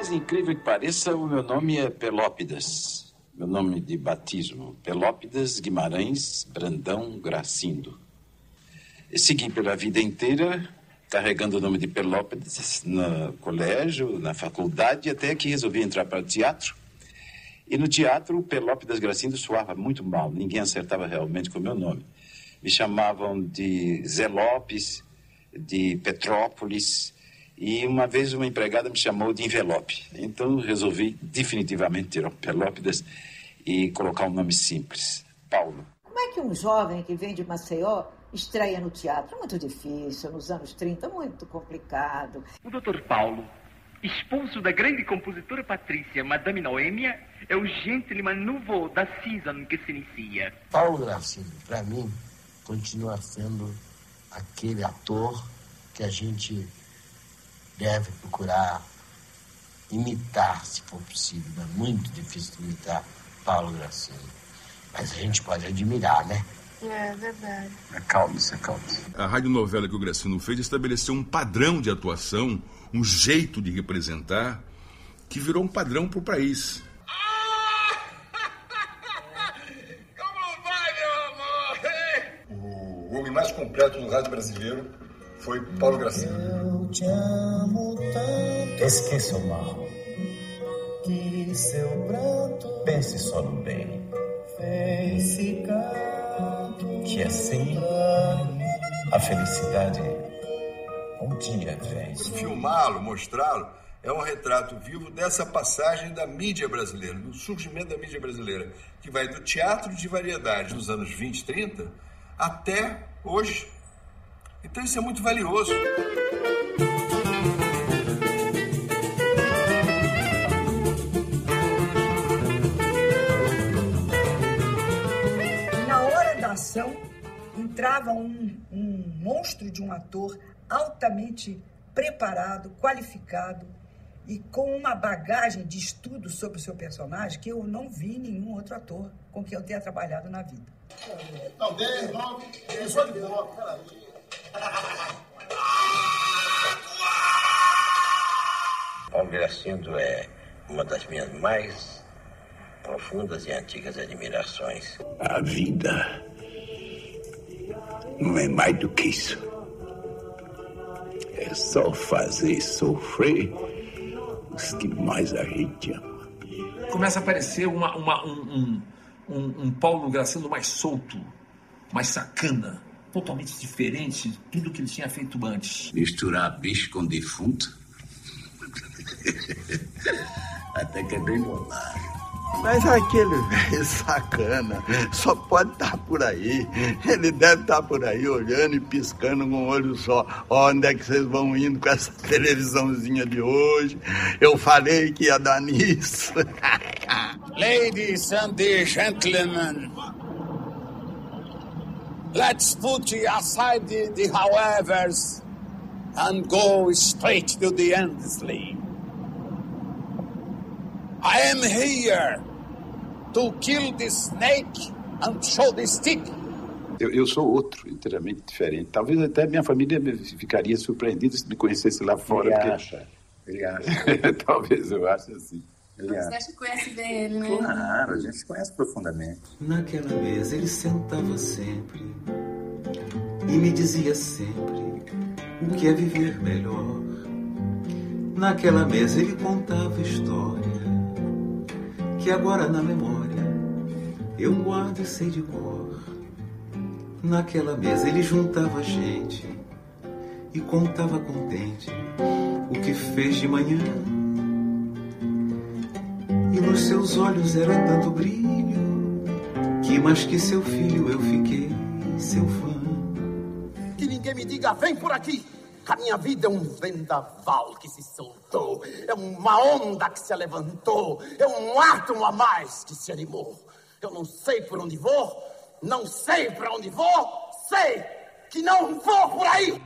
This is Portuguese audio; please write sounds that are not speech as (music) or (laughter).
mais incrível que pareça, o meu nome é Pelópidas. Meu nome de batismo, Pelópidas Guimarães Brandão Gracindo. Segui pela vida inteira carregando o nome de Pelópidas no colégio, na faculdade, até que resolvi entrar para o teatro. E no teatro, Pelópidas Gracindo soava muito mal, ninguém acertava realmente com o meu nome. Me chamavam de Zé Lopes, de Petrópolis, e uma vez uma empregada me chamou de envelope. Então resolvi definitivamente tirar o Pelópidas e colocar um nome simples, Paulo. Como é que um jovem que vem de Maceió estreia no teatro? Muito difícil, nos anos 30, muito complicado. O Dr. Paulo, esposo da grande compositora Patrícia, Madame Noêmia, é o gentleman nouveau da season que se inicia. Paulo Gracindo, para mim, continua sendo aquele ator que a gente deve procurar imitar, se for possível. É muito difícil imitar Paulo Gracindo. Mas a gente pode admirar, né? É verdade. Acalme-se, acalme-se. A radionovela que o Gracindo fez estabeleceu um padrão de atuação, um jeito de representar, que virou um padrão para o país. (laughs) Como vai, meu amor? O homem mais completo do rádio brasileiro foi Paulo Gracindo. Eu te amo tanto. Esqueça o mal. Que seu pranto. Pense só no bem. Que assim a felicidade um dia vem. Filmá-lo, mostrá-lo, é um retrato vivo dessa passagem da mídia brasileira, do surgimento da mídia brasileira, que vai do teatro de variedade dos anos 20, 30 até hoje. Então isso é muito valioso. Na hora da ação, entrava um, um monstro de um ator altamente preparado, qualificado e com uma bagagem de estudo sobre o seu personagem que eu não vi nenhum outro ator com quem eu tenha trabalhado na vida. Não, 10, 9, eu sou de boa, peraí. Paulo Gracindo é uma das minhas mais profundas e antigas admirações. A vida não é mais do que isso. É só fazer sofrer os que mais a gente ama. Começa a aparecer uma, uma, um, um, um, um Paulo Gracindo mais solto, mais sacana, totalmente diferente de tudo que ele tinha feito antes. Misturar bicho com defunto. (laughs) Até que é bem bolado. Mas aquele velho sacana só pode estar por aí. Ele deve estar por aí olhando e piscando com o olho só. Onde é que vocês vão indo com essa (laughs) televisãozinha de hoje? Eu falei que ia dar nisso. (laughs) Ladies and gentlemen, let's put aside the, the howevers and go straight to the endlessly. I am here to kill the snake and show the stick. Eu, eu sou outro, inteiramente diferente. Talvez até minha família me- ficaria surpreendida se me conhecesse lá fora. Ele porque- acha, ele acha. (laughs) Talvez eu ache assim. Ele Você acha que conhece bem ele, né? Claro, a gente se conhece profundamente. Naquela mesa ele sentava sempre e me dizia sempre o que é viver melhor. Naquela mesa ele contava história que agora na memória eu guardo e sei de cor. Naquela mesa ele juntava gente e contava contente o que fez de manhã. Nos seus olhos era tanto brilho que mais que seu filho eu fiquei seu fã. Que ninguém me diga, vem por aqui. A minha vida é um vendaval que se soltou. É uma onda que se levantou. É um átomo a mais que se animou. Eu não sei por onde vou. Não sei para onde vou. Sei que não vou por aí.